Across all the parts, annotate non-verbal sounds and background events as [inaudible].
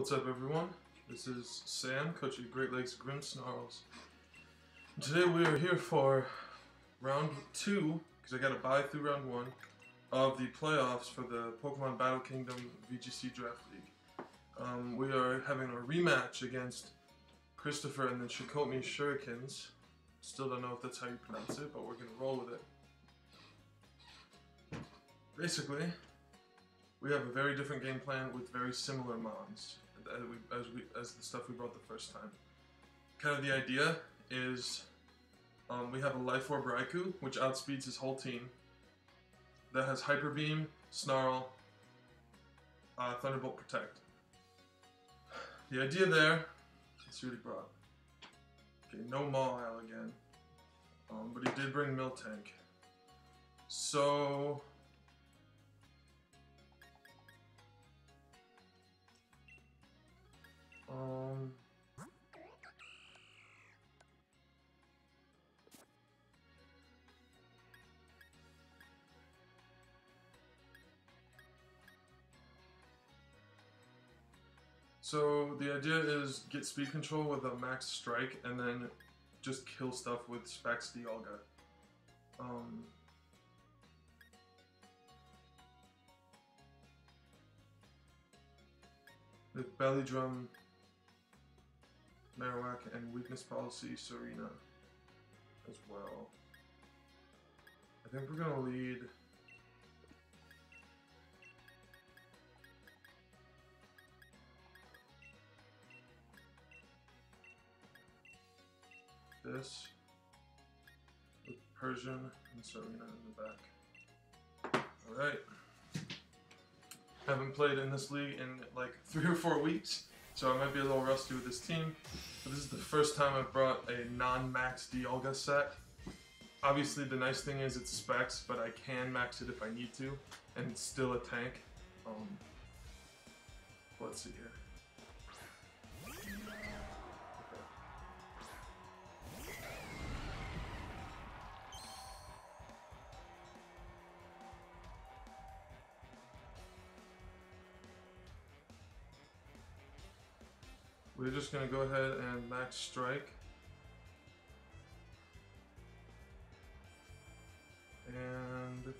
What's up, everyone? This is Sam, coach of Great Lakes Grimmsnarls. Today we are here for round two, because I got to buy through round one, of the playoffs for the Pokemon Battle Kingdom VGC Draft League. Um, we are having a rematch against Christopher and the Shikomi Shurikens. Still don't know if that's how you pronounce it, but we're going to roll with it. Basically, we have a very different game plan with very similar mons as, we, as, we, as the stuff we brought the first time. Kind of the idea is um, we have a Life Orb Raikou, which outspeeds his whole team, that has Hyper Beam, Snarl, uh, Thunderbolt Protect. The idea there, what he brought. Okay, no Mawile again, um, but he did bring Miltank. So, Um. So the idea is get speed control with a max strike and then just kill stuff with Specs Dialga. Um, with Belly Drum, Marowak, and Weakness Policy Tsareena as well. I think we're gonna lead this with Persian and Tsareena in the back. Alright. Haven't played in this league in like three or four weeks, so I might be a little rusty with this team. But this is the first time I've brought a non-max Dialga set. Obviously the nice thing is it's specs, but I can max it if I need to, and it's still a tank. Um, let's see here. We're just going to go ahead and max strike. And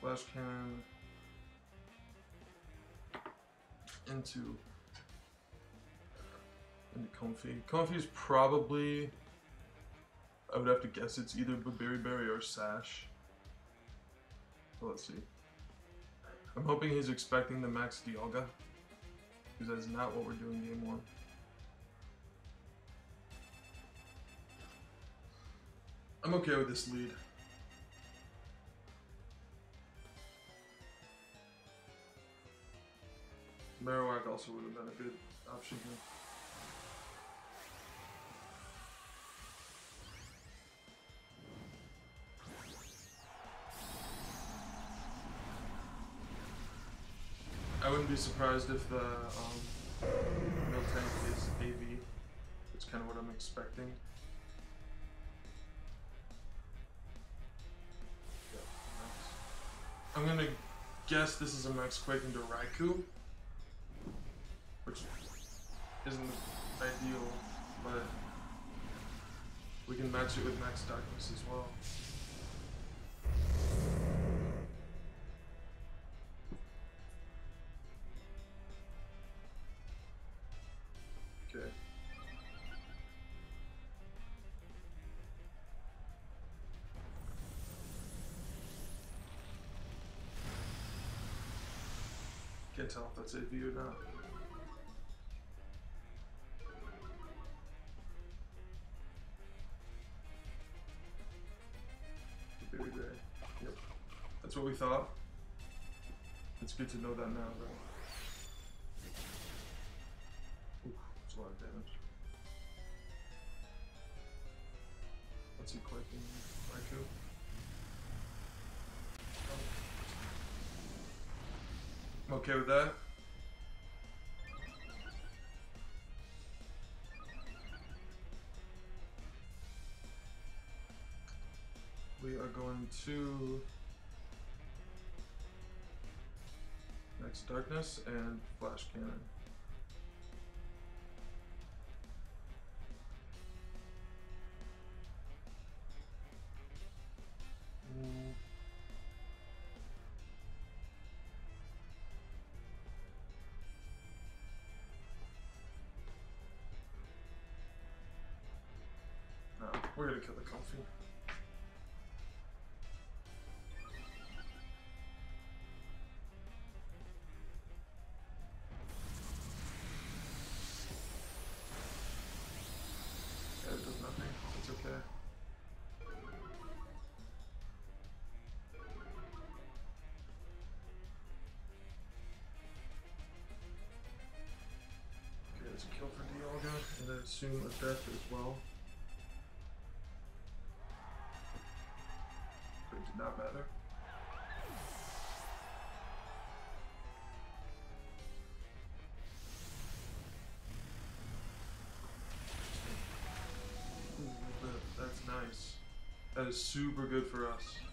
flash cannon into into Comfey. Comfey is probably I would have to guess it's either Berry Berry or Sash. Let's see. I'm hoping he's expecting the max Dialga, because that's not what we're doing game one. I'm okay with this lead. Marowak also would have been a good option here. Be surprised if the um, Miltank is AV. That's kind of what I'm expecting. I'm gonna guess this is a Max Quake into Raikou, which isn't ideal, but we can match it with Max Darkness as well. Can't tell if that's a view or not. Very gray. Yep. That's what we thought. It's good to know that now, though. That's a lot of damage. What's he quaking? Raikou? I'm okay with that. we are going to max darkness and flash cannon. A death as well. But it did not matter. Ooh, that- That's nice. That is super good for us.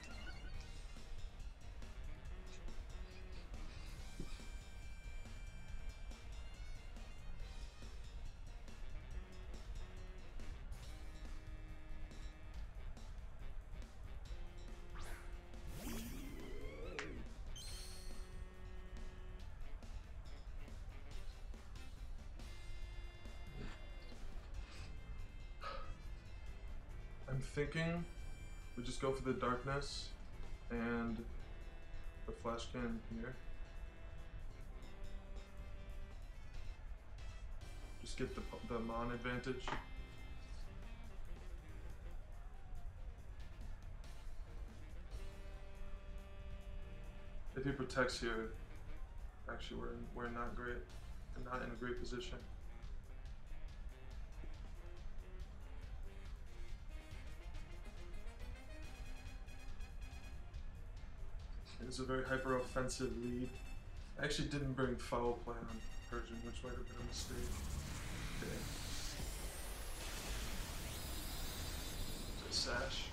I'm thinking we just go for the darkness and the flash cannon here. Just get the the mon advantage. If he protects here, actually we're in, we're not great, not in a great position. It's a very hyper offensive lead. I actually didn't bring foul play on Persian, which might have been a mistake. Okay. Sash.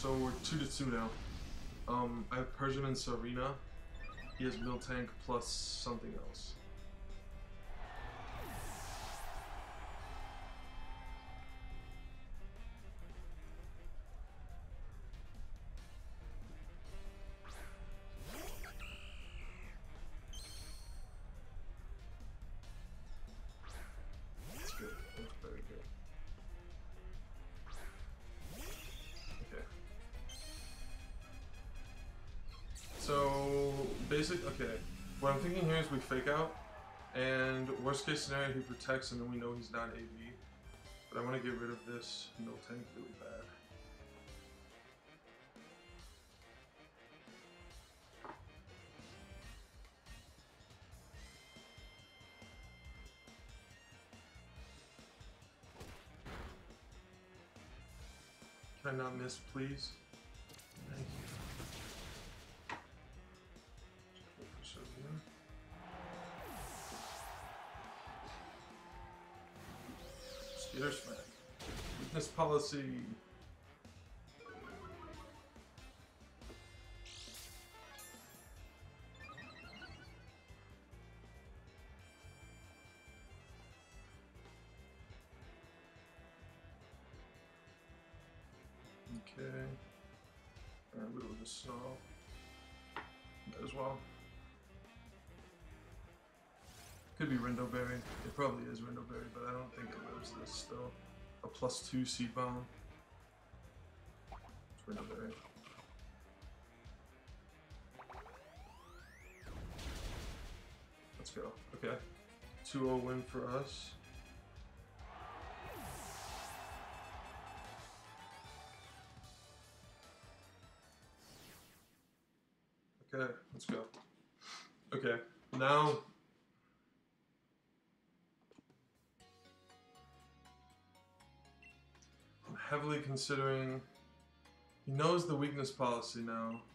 So we're two to two now. Um, I have Persian and Tsareena. He has Miltank plus something else. Okay. What I'm thinking here is we fake out, and worst case scenario he protects, and then we know he's not AV. But I want to get rid of this mill tank really bad. Can I not miss, please? Smack. Weakness policy. Probably is Rindo Berry, but I don't think it lives this still. A plus two seed bomb. It's. Let's go. Okay. 2-0 win for us. Okay, let's go. Okay, now heavily considering. He knows the weakness policy now. [sighs]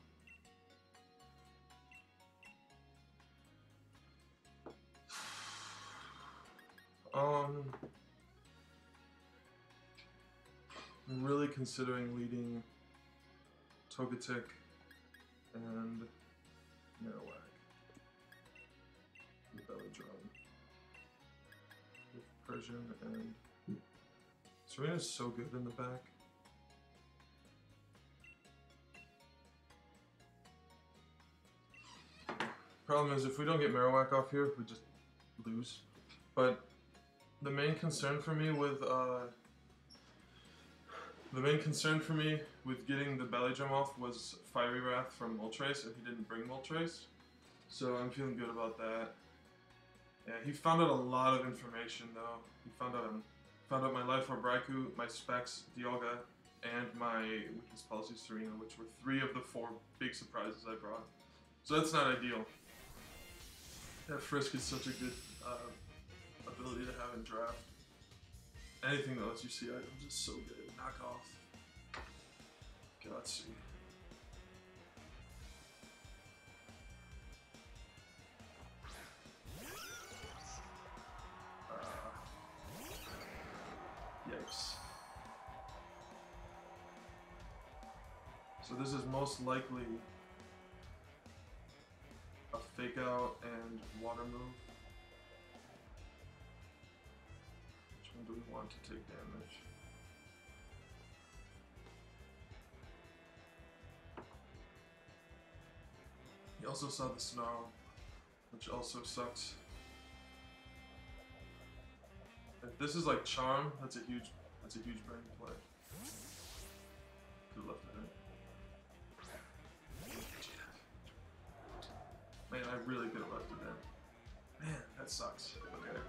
Um, I'm really considering leading Togetic and Marowak. The Belly Drum. With Persian and Tsareena's so good in the back. Problem is, if we don't get Marowak off here, we just lose. But the main concern for me with uh, the main concern for me with getting the belly drum off was Fiery Wrath from Moltres, and he didn't bring Moltres. So I'm feeling good about that. Yeah, he found out a lot of information though. He found out um, found out my life orb Raikou, my specs Dialga, and my weakness policy Tsareena, which were three of the four big surprises I brought. So that's not ideal. That Frisk is such a good uh, ability to have in draft. Anything that lets you see items is so good. Knock off. Okay. So this is most likely a fake out and water move. Which one do we want to take damage? He also saw the snarl, which also sucks. If this is like charm, that's a huge that's a huge brain play. Could have left it in. Man, I really could have left it in. Man, that sucks. Okay.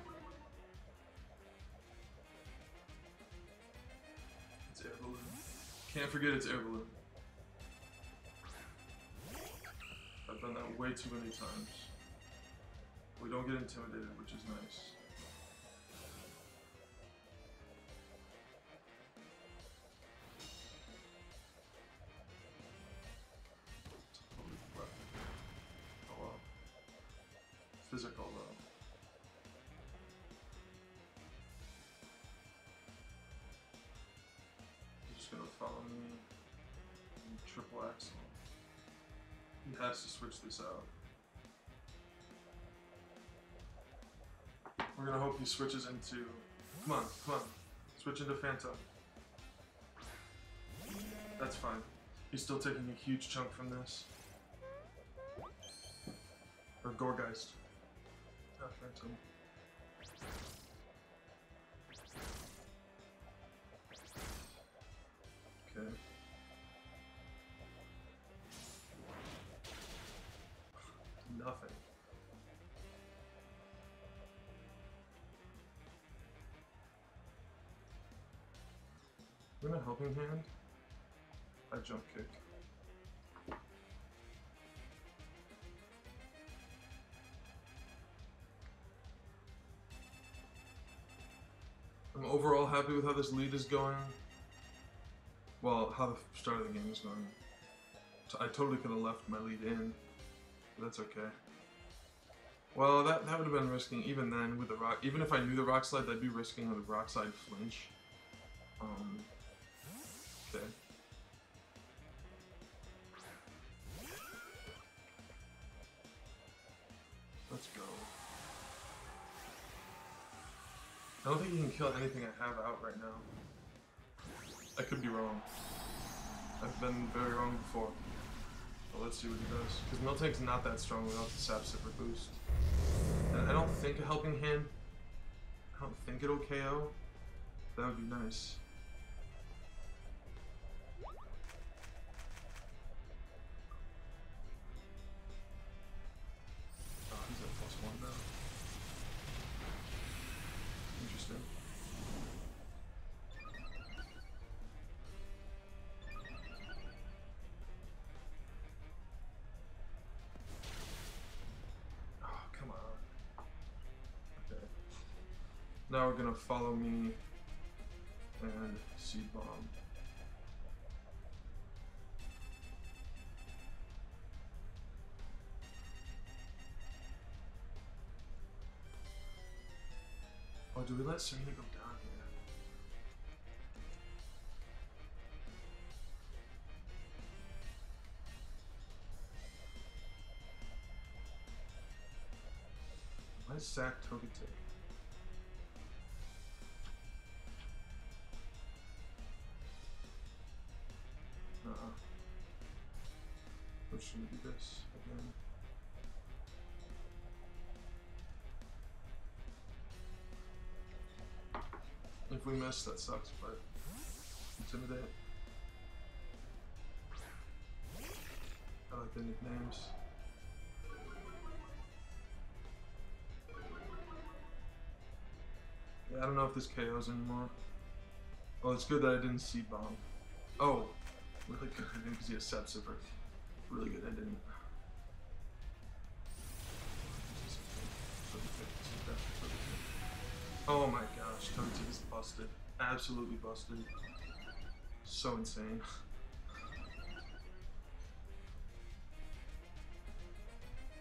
It's air balloon. Can't forget it's air balloon. I've done that way too many times. We don't get intimidated, which is nice. Physical though. You're just gonna follow me. Triple axel. He has to switch this out. We're gonna hope he switches into. Come on, come on. Switch into Phantom. That's fine. He's still taking a huge chunk from this. Or Gourgeist. Phantom. Okay. Nothing. In a helping hand, I jump kick. Overall happy with how this lead is going. Well, how the start of the game is going. I totally could have left my lead in, but that's okay. Well, that, that would have been risking even then with the rock. Even if I knew the rock slide, that'd be risking with the rock slide flinch. Um, I don't think he can kill anything I have out right now. I could be wrong. I've been very wrong before. But let's see what he does. Because Miltank's not that strong without the Sap Sipper boost. And I don't think a Helping Hand... I don't think it'll KO. That would be nice. Now we're gonna follow me and seed bomb. Oh, do we let Tsareena go down here? Why is Zach Do this again? If we miss, that sucks, but intimidate. I like the nicknames. Yeah, I don't know if this KOs anymore. Oh, it's good that I didn't seed bomb. Oh, really good because he has Sap Sipper. Really good I didn't. Oh my gosh, Togetic is busted. Absolutely busted. So insane.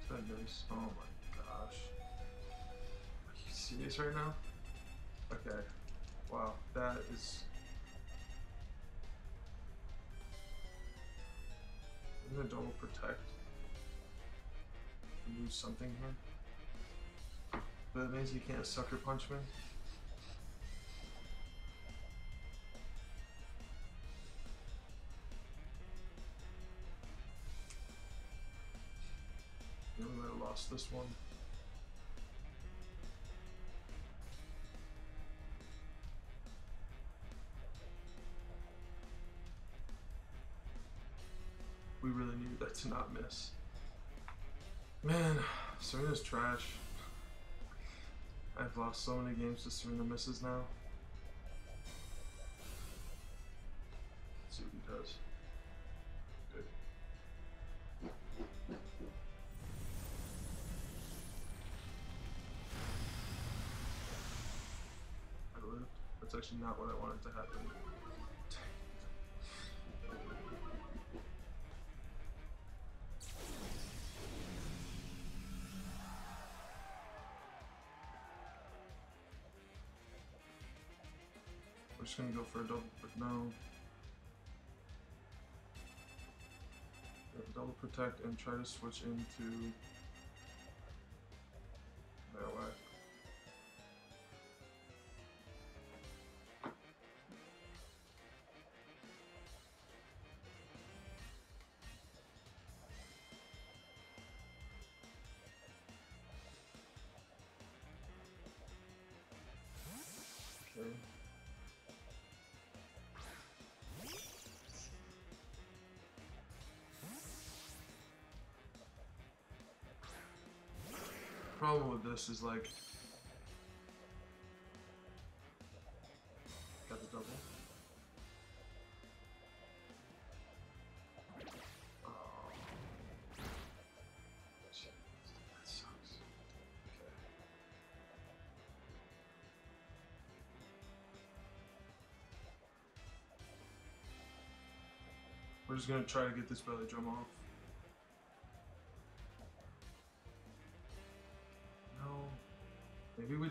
Is that nice? Oh my gosh. Are you serious right now? Okay. Wow, that is. I'm gonna double protect. Lose something here. But it means you can't sucker punch me. Have lost this one. To not miss. Man, Tsareena's trash. I've lost so many games to Serena misses now. Let's see what he does. Good. I lived. That's actually not what I wanted to happen. We're just gonna go for a double, no. Double protect and try to switch into. Problem with this is like got the double. We're just gonna try to get this belly drum off.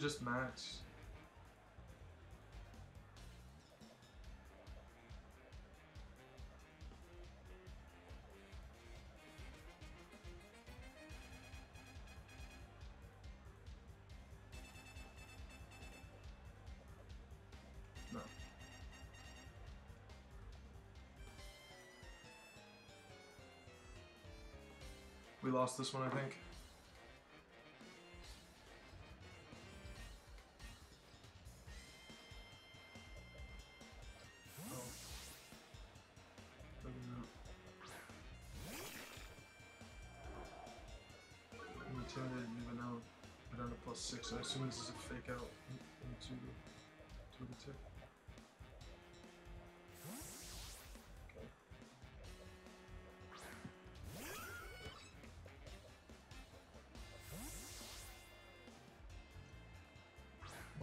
Just max. No. We lost this one, I think.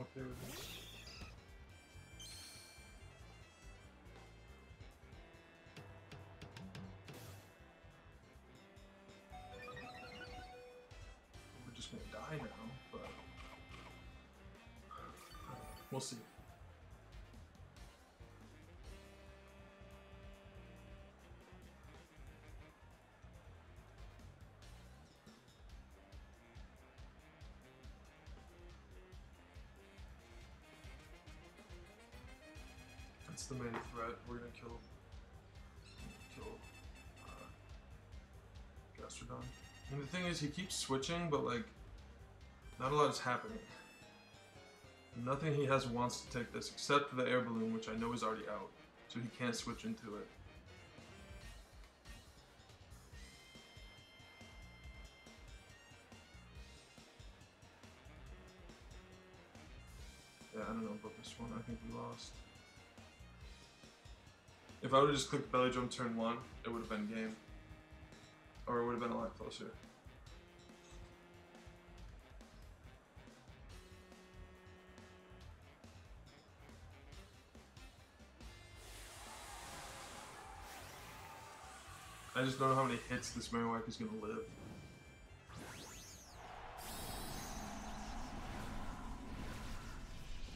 We're just gonna die now, but we'll see. The main threat. We're gonna kill kill uh, Gastrodon. And the thing is, he keeps switching, but like, not a lot is happening. Nothing he has wants to take this except for the air balloon, which I know is already out, so he can't switch into it. Yeah, I don't know about this one. I think we lost. If I would have just clicked belly drum turn one, it would have been game. Or it would have been a lot closer. I just don't know how many hits this Marowak is gonna live.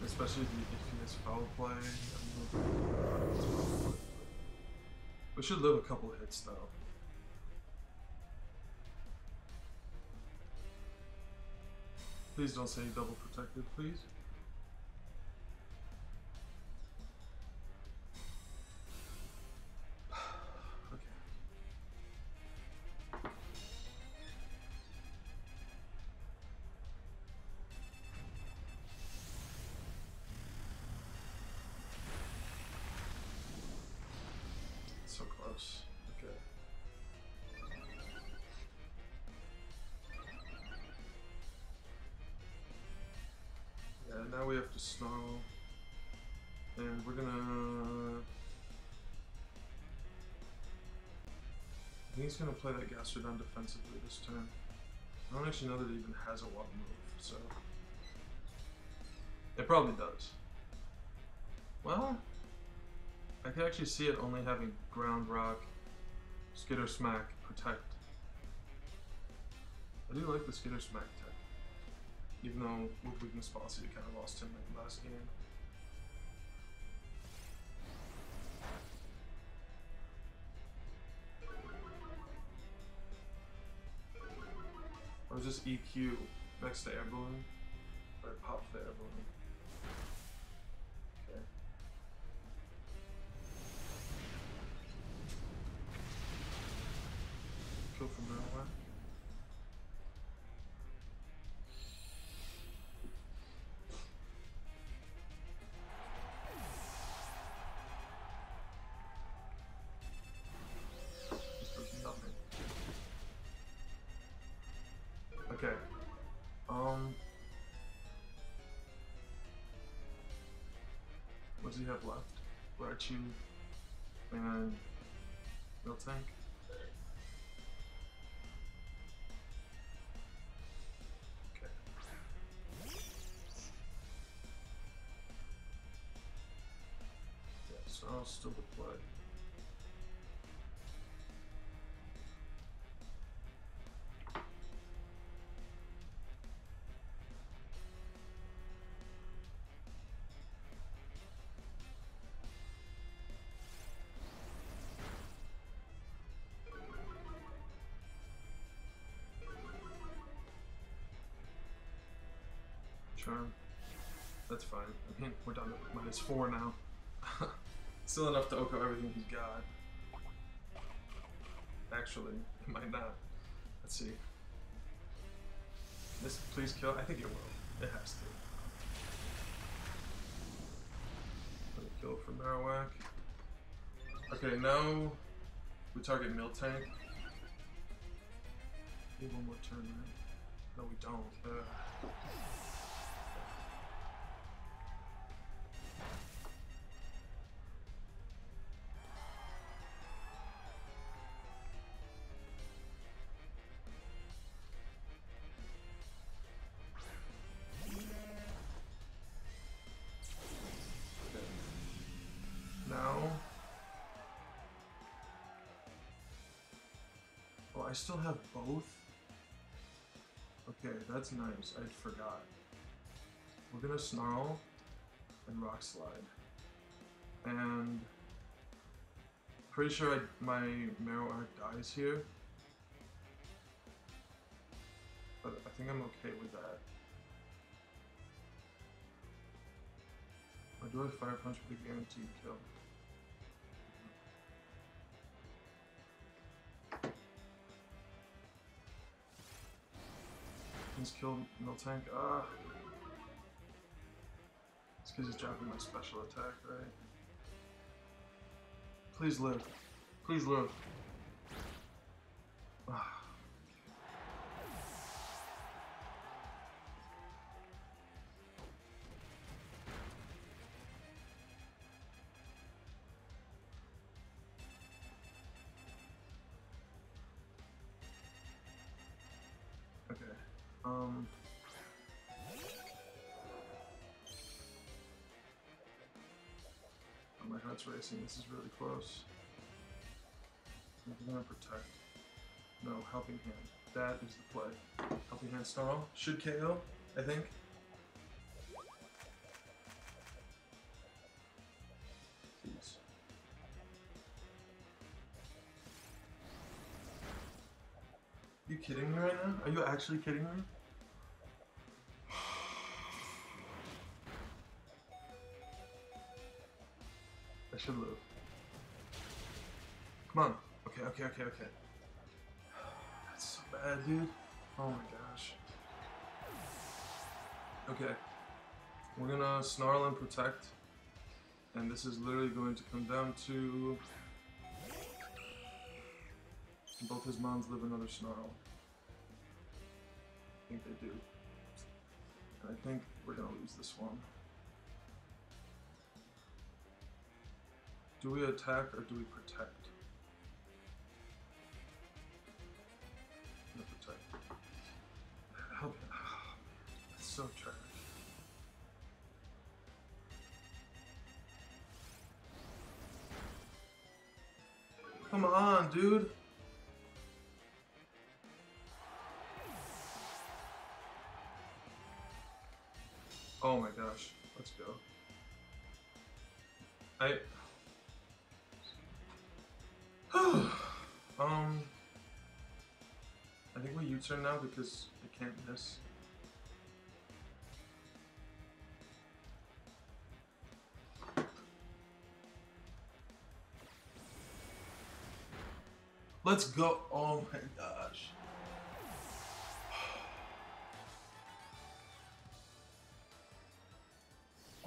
Especially if he, if he has foul play. We should live a couple hits though. Please don't say double protected, please. Close. Okay. Yeah, now we have to snarl. And we're gonna. I think he's gonna play that Gastrodon defensively this turn. I don't actually know that it even has a water move, so. It probably does. Well, I can actually see it only having ground rock, skitter smack, protect. I do like the skitter smack tech. Even though with weakness policy it kind of lost him in the last game. Or just EQ next to air balloon? Or pop the air balloon. Have left? Raichu and Miltank. Okay. Yeah, so I'll still play. Charm. That's fine. I mean, we're down to minus four now. [laughs] Still enough to OHKO everything he's got. Actually, it [laughs] might not. Let's see. This please kill. I think it will. It has to. Kill for Marowak. Okay, now we target Miltank. Need one more turn, right? No, we don't. Uh, still have both? Okay, that's nice. I forgot. We're gonna Snarl and Rock Slide. And pretty sure I, my Marowak dies here. But I think I'm okay with that. Or do I Fire Punch with a guaranteed kill? He's killed Miltank. Ah. It's because he's dropping my special attack, right? Please live. Please live. Ah. Um. Oh, my heart's racing. This is really close. I'm gonna protect. No, helping hand. That is the play. Helping hand snarl should KO. I think. Please. you kidding me right now? Are you actually kidding me? I should live. Come on. Okay, okay, okay, okay. [sighs] That's so bad, dude. Oh my gosh. Okay. We're gonna snarl and protect. And this is literally going to come down to both his moms live another snarl. I think they do. And I think we're gonna lose this one. Do we attack or do we protect? No, protect. Help me. [sighs] That's so trash. Come on, dude. Oh my gosh. Let's go. I Now because I can't miss. Let's go. Oh my gosh. [sighs]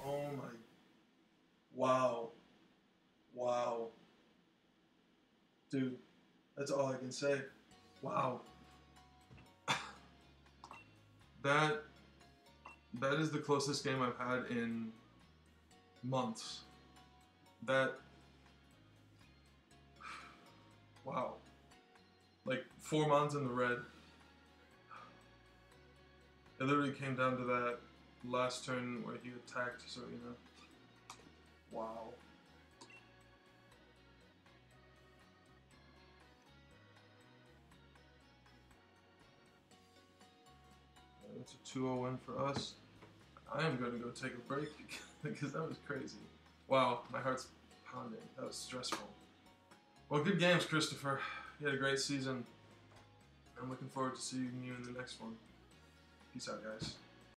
Oh my. Wow. Wow. Dude, that's all I can say. Wow. That that is the closest game I've had in months. That wow. Like four months in the red. It literally came down to that last turn where he attacked, so you know. Wow. It's a 2-0 win for us. I am going to go take a break [laughs] because that was crazy. Wow, my heart's pounding. That was stressful. Well, good games, Christopher. You had a great season. I'm looking forward to seeing you in the next one. Peace out, guys.